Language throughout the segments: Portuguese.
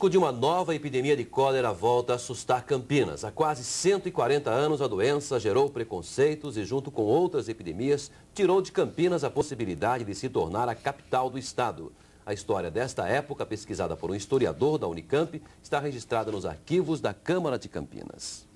pico de uma nova epidemia de cólera volta a assustar Campinas. Há quase 140 anos, a doença gerou preconceitos e, junto com outras epidemias, tirou de Campinas a possibilidade de se tornar a capital do estado. A história desta época, pesquisada por um historiador da Unicamp, está registrada nos arquivos da Câmara de Campinas.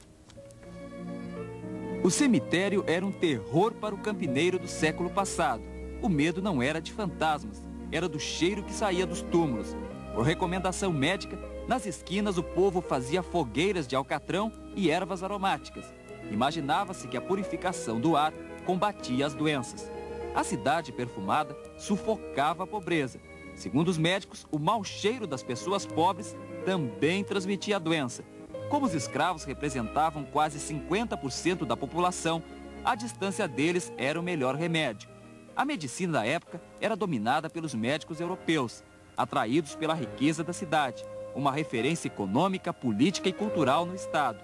O cemitério era um terror para o campineiro do século passado. O medo não era de fantasmas, era do cheiro que saía dos túmulos. Por recomendação médica, nas esquinas o povo fazia fogueiras de alcatrão e ervas aromáticas. Imaginava-se que a purificação do ar combatia as doenças. A cidade perfumada sufocava a pobreza. Segundo os médicos, o mau cheiro das pessoas pobres também transmitia a doença. Como os escravos representavam quase 50% da população, a distância deles era o melhor remédio. A medicina da época era dominada pelos médicos europeus atraídos pela riqueza da cidade, uma referência econômica, política e cultural no estado.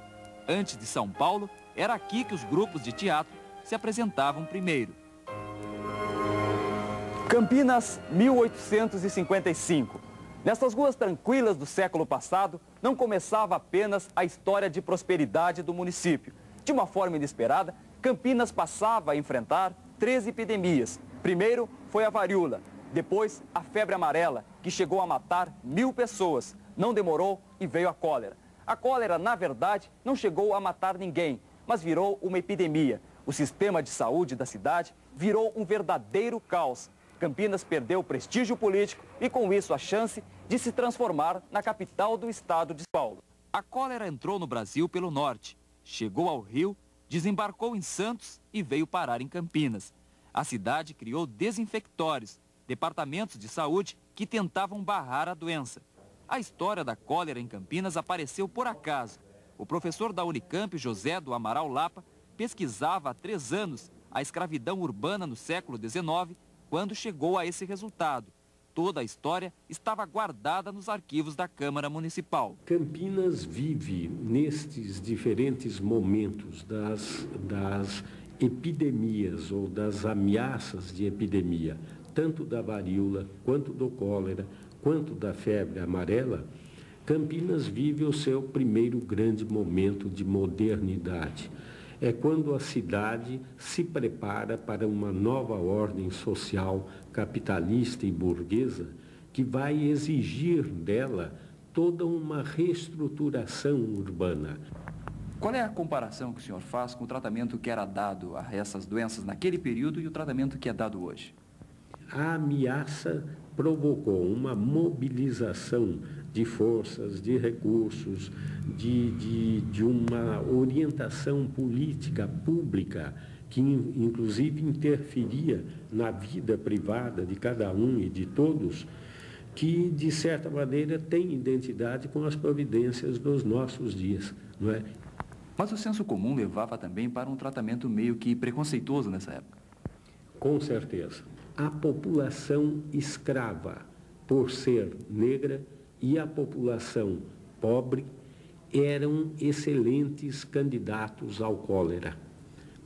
Antes de São Paulo, era aqui que os grupos de teatro se apresentavam primeiro. Campinas, 1855. Nestas ruas tranquilas do século passado, não começava apenas a história de prosperidade do município. De uma forma inesperada, Campinas passava a enfrentar três epidemias. Primeiro foi a varíola, depois, a febre amarela, que chegou a matar mil pessoas. Não demorou e veio a cólera. A cólera, na verdade, não chegou a matar ninguém, mas virou uma epidemia. O sistema de saúde da cidade virou um verdadeiro caos. Campinas perdeu prestígio político e, com isso, a chance de se transformar na capital do estado de São Paulo. A cólera entrou no Brasil pelo norte, chegou ao Rio, desembarcou em Santos e veio parar em Campinas. A cidade criou desinfectórios, departamentos de saúde que tentavam barrar a doença. A história da cólera em Campinas apareceu por acaso. O professor da Unicamp, José do Amaral Lapa, pesquisava há três anos a escravidão urbana no século XIX, quando chegou a esse resultado. Toda a história estava guardada nos arquivos da Câmara Municipal. Campinas vive nestes diferentes momentos das, das epidemias ou das ameaças de epidemia tanto da varíola, quanto do cólera, quanto da febre amarela, Campinas vive o seu primeiro grande momento de modernidade. É quando a cidade se prepara para uma nova ordem social capitalista e burguesa que vai exigir dela toda uma reestruturação urbana. Qual é a comparação que o senhor faz com o tratamento que era dado a essas doenças naquele período e o tratamento que é dado hoje? A ameaça provocou uma mobilização de forças, de recursos, de, de, de uma orientação política pública que inclusive interferia na vida privada de cada um e de todos, que de certa maneira tem identidade com as providências dos nossos dias, não é? Mas o senso comum levava também para um tratamento meio que preconceituoso nessa época. Com certeza a população escrava, por ser negra, e a população pobre eram excelentes candidatos ao cólera,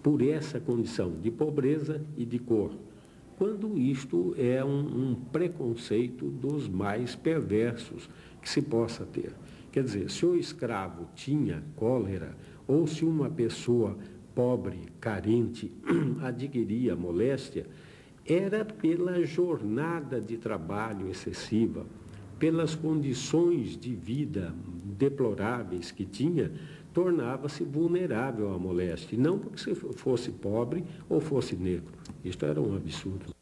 por essa condição de pobreza e de cor. Quando isto é um, um preconceito dos mais perversos que se possa ter. Quer dizer, se o escravo tinha cólera, ou se uma pessoa pobre, carente, adquiria moléstia, era pela jornada de trabalho excessiva, pelas condições de vida deploráveis que tinha, tornava-se vulnerável à moléstia, não porque se fosse pobre ou fosse negro. Isto era um absurdo.